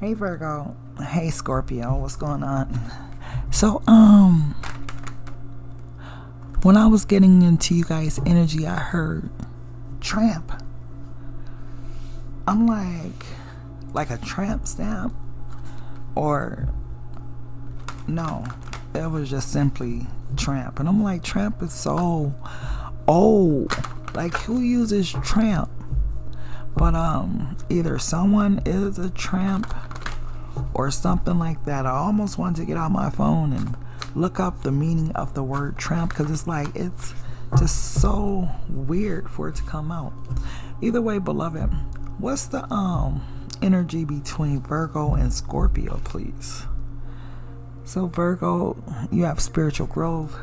Hey Virgo. Hey Scorpio. What's going on? So, um, when I was getting into you guys' energy, I heard tramp. I'm like, like a tramp stamp? Or, no, it was just simply tramp. And I'm like, tramp is so old. Like, who uses tramp? But, um, either someone is a tramp or something like that. I almost wanted to get out my phone and look up the meaning of the word tramp because it's like it's just so weird for it to come out. Either way, beloved, what's the um energy between Virgo and Scorpio, please? So Virgo, you have spiritual growth.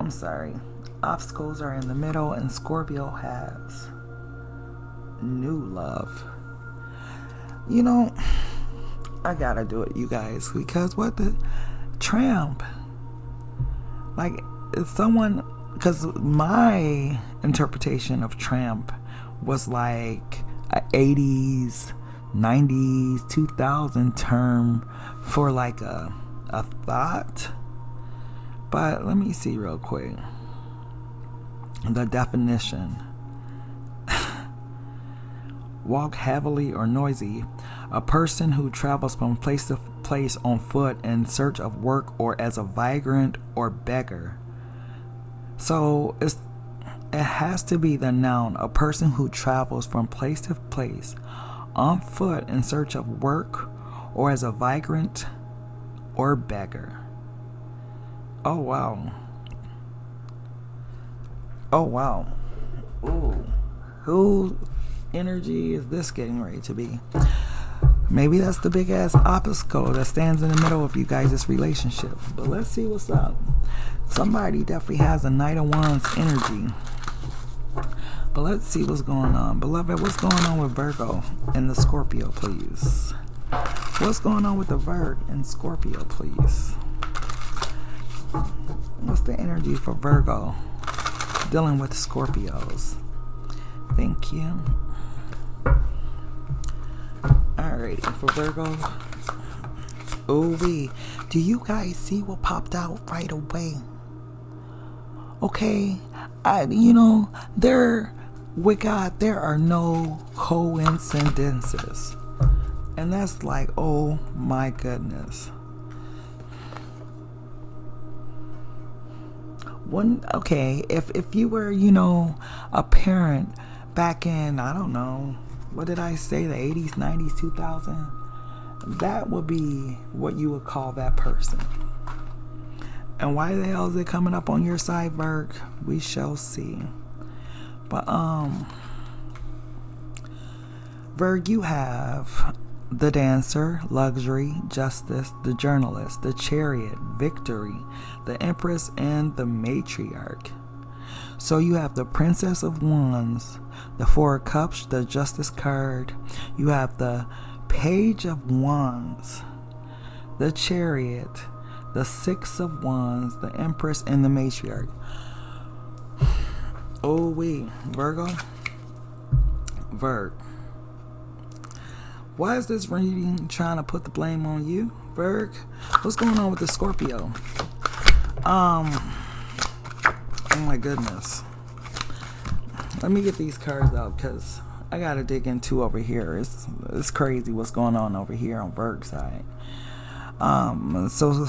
I'm sorry. Obstacles are in the middle and Scorpio has new love. You know, I gotta do it, you guys, because what the tramp? Like, someone, because my interpretation of tramp was like a 80s, 90s, 2000 term for like a, a thought. But let me see real quick the definition walk heavily or noisy, a person who travels from place to place on foot in search of work or as a vagrant or beggar. So it's it has to be the noun, a person who travels from place to place on foot in search of work or as a vagrant or beggar. Oh wow. Oh wow. Ooh. Who energy is this getting ready to be? Maybe that's the big ass obstacle that stands in the middle of you guys' relationship. But let's see what's up. Somebody definitely has a Knight of Wands energy. But let's see what's going on. Beloved, what's going on with Virgo and the Scorpio, please? What's going on with the Virg and Scorpio, please? What's the energy for Virgo dealing with Scorpios? Thank you. Alrighty, for Virgo. Oh, we. Do you guys see what popped out right away? Okay, I, you know, there, with God, there are no coincidences. And that's like, oh my goodness. One, okay, if, if you were, you know, a parent back in, I don't know, what did I say, the 80s, 90s, 2000? That would be what you would call that person. And why the hell is it coming up on your side, Virg? We shall see. But, um, Virg, you have the dancer, luxury, justice, the journalist, the chariot, victory, the empress, and the matriarch. So you have the princess of wands, the four of cups, the justice card. You have the page of wands, the chariot, the six of wands, the empress, and the matriarch. Oh, we Virgo, Virg. Why is this reading trying to put the blame on you, Virg? What's going on with the Scorpio? Um, oh my goodness. Let me get these cards out because I gotta dig into over here. It's it's crazy what's going on over here on Virg's side. Um, so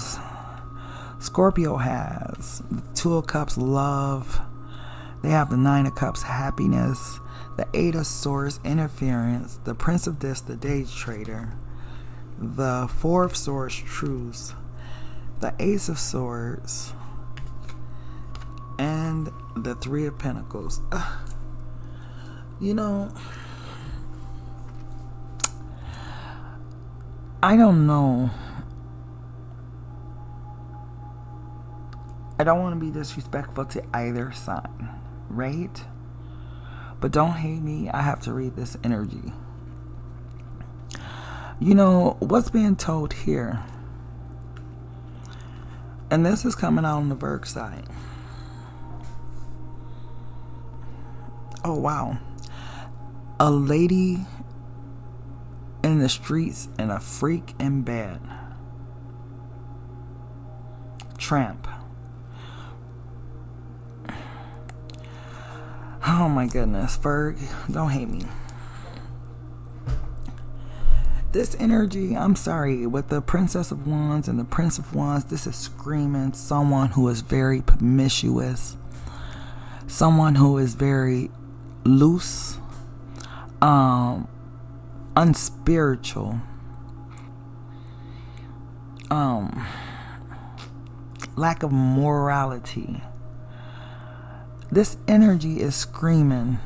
Scorpio has the Two of Cups, love. They have the Nine of Cups, happiness. The Eight of Swords, interference. The Prince of This, the Day Trader. The Four of Swords, truth. The Ace of Swords. And the Three of Pentacles. Ugh. You know, I don't know. I don't want to be disrespectful to either side, right? But don't hate me. I have to read this energy. You know, what's being told here, and this is coming out on the Virg side. Oh, wow a lady in the streets and a freak in bed. Tramp. Oh my goodness, Virg, don't hate me. This energy, I'm sorry, with the Princess of Wands and the Prince of Wands, this is screaming someone who is very promiscuous, someone who is very loose, um, unspiritual, um, lack of morality. This energy is screaming,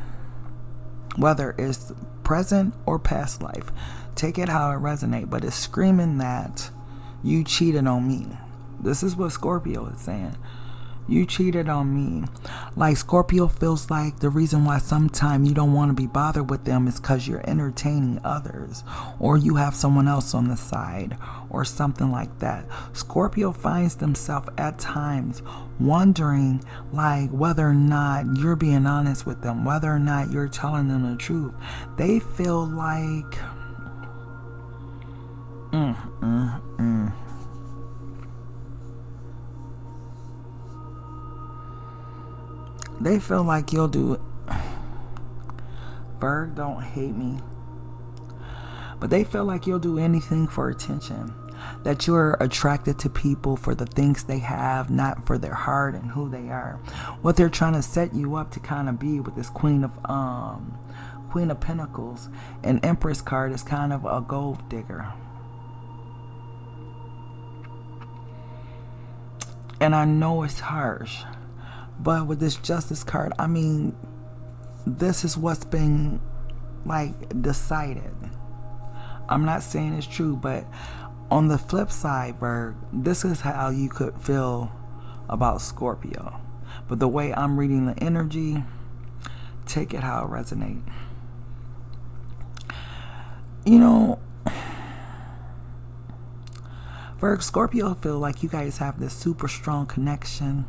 whether it's present or past life. Take it how it resonates, but it's screaming that you cheated on me. This is what Scorpio is saying. You cheated on me. Like Scorpio feels like the reason why sometimes you don't want to be bothered with them is because you're entertaining others or you have someone else on the side or something like that. Scorpio finds themselves at times wondering like whether or not you're being honest with them, whether or not you're telling them the truth. They feel like mm, mm, mm. They feel like you'll do it. Virg don't hate me. But they feel like you'll do anything for attention. That you're attracted to people for the things they have, not for their heart and who they are. What they're trying to set you up to kind of be with this Queen of um Queen of Pentacles and Empress card is kind of a gold digger. And I know it's harsh. But with this justice card, I mean, this is what's been like decided. I'm not saying it's true, but on the flip side, Virg, this is how you could feel about Scorpio. But the way I'm reading the energy, take it how it resonates. You know, Virg, Scorpio feel like you guys have this super strong connection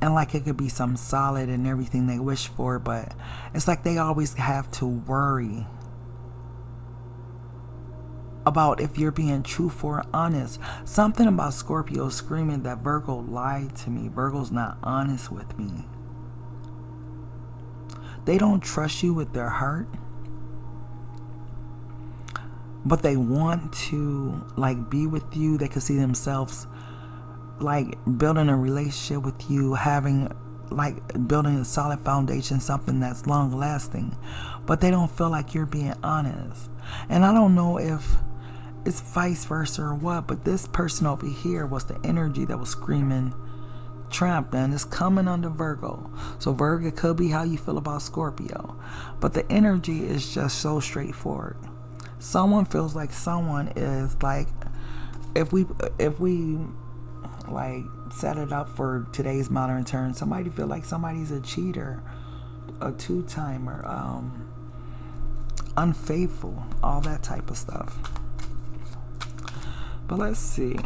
and like it could be some solid and everything they wish for, but it's like they always have to worry about if you're being truthful or honest. Something about Scorpio screaming that Virgo lied to me. Virgo's not honest with me. They don't trust you with their heart. But they want to like be with you. They can see themselves like building a relationship with you, having like building a solid foundation, something that's long lasting, but they don't feel like you're being honest. And I don't know if it's vice versa or what, but this person over here was the energy that was screaming tramp and it's coming under Virgo. So Virgo could be how you feel about Scorpio. But the energy is just so straightforward. Someone feels like someone is like if we if we like set it up for today's modern turn. Somebody feel like somebody's a cheater, a two timer, um, unfaithful, all that type of stuff. But let's see.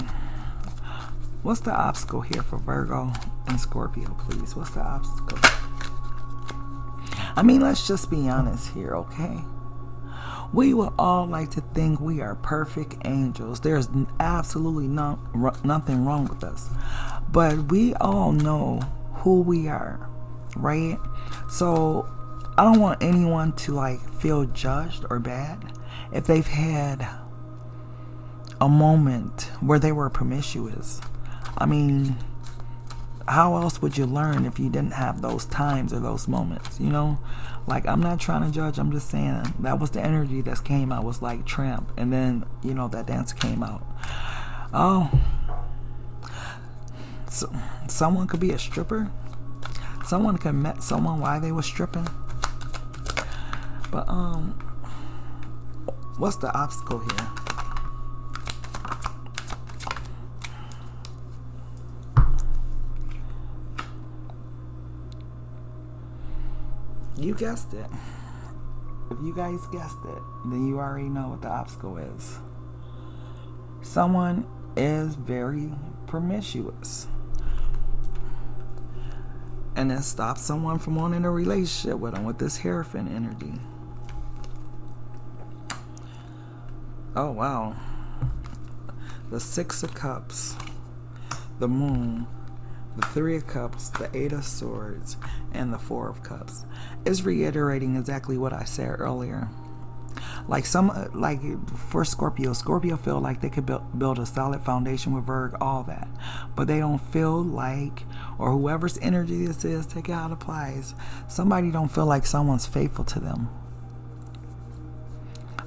What's the obstacle here for Virgo and Scorpio, please? What's the obstacle? I mean, let's just be honest here, okay? We would all like to think we are perfect angels. There's absolutely no, nothing wrong with us. But we all know who we are, right? So I don't want anyone to like feel judged or bad if they've had a moment where they were promiscuous. I mean, how else would you learn if you didn't have those times or those moments, you know? Like, I'm not trying to judge, I'm just saying that was the energy that came out, was like Tramp. And then, you know, that dance came out. Oh. So, someone could be a stripper. Someone could met someone while they were stripping. But, um, what's the obstacle here? You guessed it. If you guys guessed it, then you already know what the obstacle is. Someone is very promiscuous. And it stops someone from wanting a relationship with them with this Hierophant energy. Oh, wow. The Six of Cups, the Moon, the Three of Cups, the Eight of Swords, and the Four of Cups. Is reiterating exactly what I said earlier. Like some, uh, like for Scorpio, Scorpio feel like they could build, build a solid foundation with Virg, all that, but they don't feel like, or whoever's energy this is, take it it applies. Somebody don't feel like someone's faithful to them.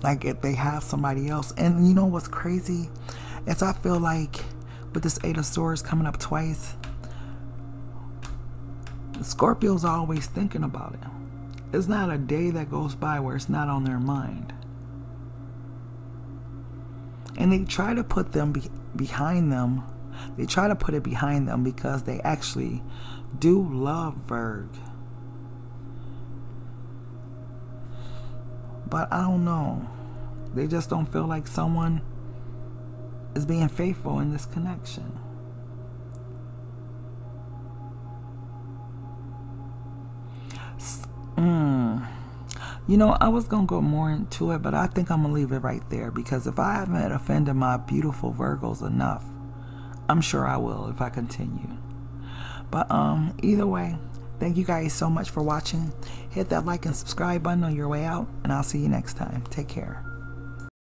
Like if they have somebody else, and you know what's crazy? Is I feel like with this Eight of Swords coming up twice, Scorpio's always thinking about it. It's not a day that goes by where it's not on their mind. And they try to put them be behind them. They try to put it behind them because they actually do love Virg. But I don't know. They just don't feel like someone is being faithful in this connection. You know, I was going to go more into it, but I think I'm going to leave it right there because if I haven't offended my beautiful Virgos enough, I'm sure I will if I continue. But um, either way, thank you guys so much for watching. Hit that like and subscribe button on your way out, and I'll see you next time. Take care.